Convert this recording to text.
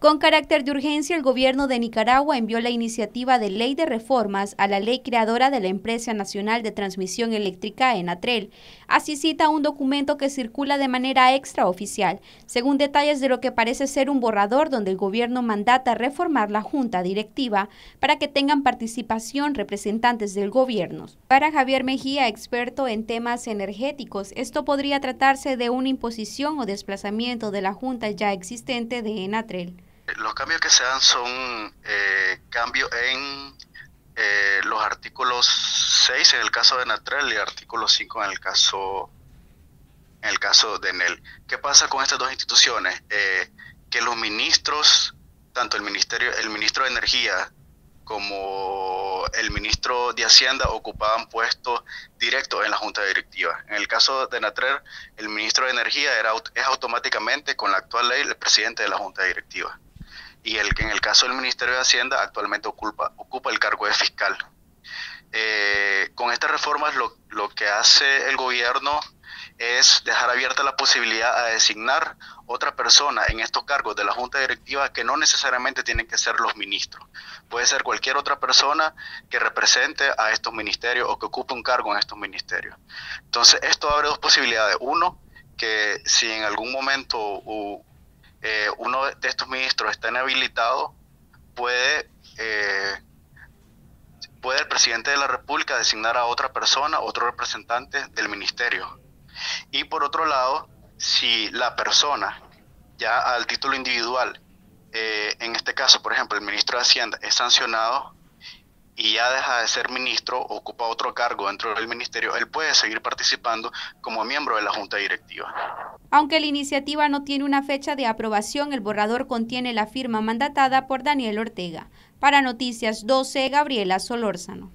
Con carácter de urgencia, el gobierno de Nicaragua envió la iniciativa de ley de reformas a la ley creadora de la Empresa Nacional de Transmisión Eléctrica, ENATREL. Así cita un documento que circula de manera extraoficial, según detalles de lo que parece ser un borrador donde el gobierno mandata reformar la junta directiva para que tengan participación representantes del gobierno. Para Javier Mejía, experto en temas energéticos, esto podría tratarse de una imposición o desplazamiento de la junta ya existente de ENATREL. Los cambios que se dan son eh, cambios en eh, los artículos 6 en el caso de Natrel y artículo 5 en el caso en el caso de NEL. ¿Qué pasa con estas dos instituciones? Eh, que los ministros, tanto el ministerio, el ministro de Energía como el ministro de Hacienda ocupaban puestos directos en la junta directiva. En el caso de Natrer, el ministro de Energía era, es automáticamente, con la actual ley, el presidente de la junta directiva y el que en el caso del Ministerio de Hacienda actualmente ocupa, ocupa el cargo de fiscal. Eh, con estas reformas lo, lo que hace el gobierno es dejar abierta la posibilidad a designar otra persona en estos cargos de la Junta Directiva que no necesariamente tienen que ser los ministros. Puede ser cualquier otra persona que represente a estos ministerios o que ocupe un cargo en estos ministerios. Entonces, esto abre dos posibilidades. Uno, que si en algún momento eh, uno de estos ministros está inhabilitado, puede, eh, puede el presidente de la República designar a otra persona, otro representante del ministerio. Y por otro lado, si la persona, ya al título individual, eh, en este caso, por ejemplo, el ministro de Hacienda es sancionado, y ya deja de ser ministro, ocupa otro cargo dentro del ministerio, él puede seguir participando como miembro de la junta directiva. Aunque la iniciativa no tiene una fecha de aprobación, el borrador contiene la firma mandatada por Daniel Ortega. Para Noticias 12, Gabriela Solórzano.